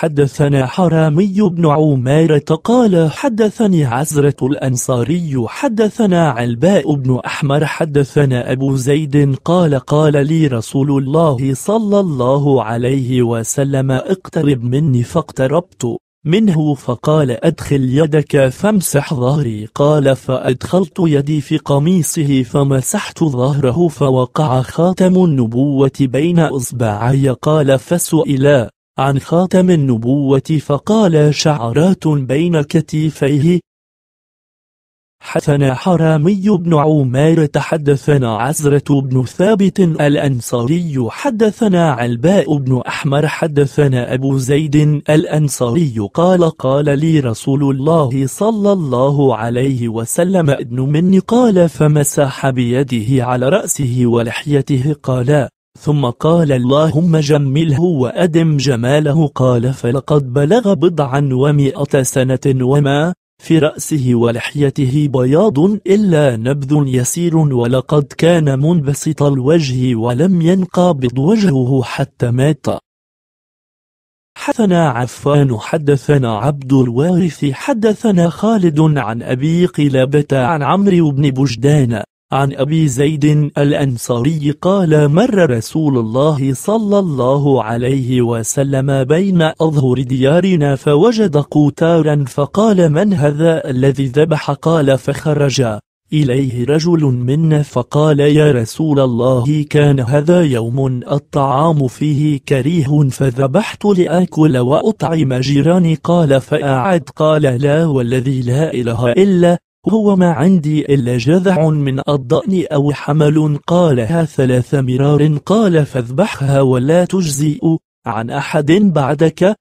حدثنا حرامي بن عمارة قال حدثني عزرة الأنصاري حدثنا علباء بن أحمر حدثنا أبو زيد قال قال لي رسول الله صلى الله عليه وسلم اقترب مني فاقتربت منه فقال أدخل يدك فامسح ظهري قال فأدخلت يدي في قميصه فمسحت ظهره فوقع خاتم النبوة بين إصبعي قال فسئلا. عن خاتم النبوة فقال شعرات بين كتيفيه حدثنا حرامي بن عمار تحدثنا عزرة بن ثابت الأنصاري حدثنا علباء بن أحمر حدثنا أبو زيد الأنصاري قال قال لي رسول الله صلى الله عليه وسلم ادن مني قال فمسح بيده على رأسه ولحيته قال ثم قال اللهم جمله وأدم جماله قال فلقد بلغ بضعا ومئة سنة وما في رأسه ولحيته بياض إلا نبذ يسير ولقد كان منبسط الوجه ولم ينقابض وجهه حتى مات. حدثنا عفان حدثنا عبد الوارث حدثنا خالد عن أبي قلابة عن عمرو بن بجدان عن أبي زيد الأنصاري قال مر رسول الله صلى الله عليه وسلم بين أظهر ديارنا فوجد قوتارا فقال من هذا الذي ذبح؟ قال فخرج إليه رجل منا فقال يا رسول الله كان هذا يوم الطعام فيه كريه فذبحت لآكل وأطعم جيراني؟ قال فأعد. قال لا والذي لا إله إلا هو ما عندي إلا جذع من الضأن أو حمل قالها ثلاث مرار قال فاذبحها ولا تجزئ عن أحد بعدك.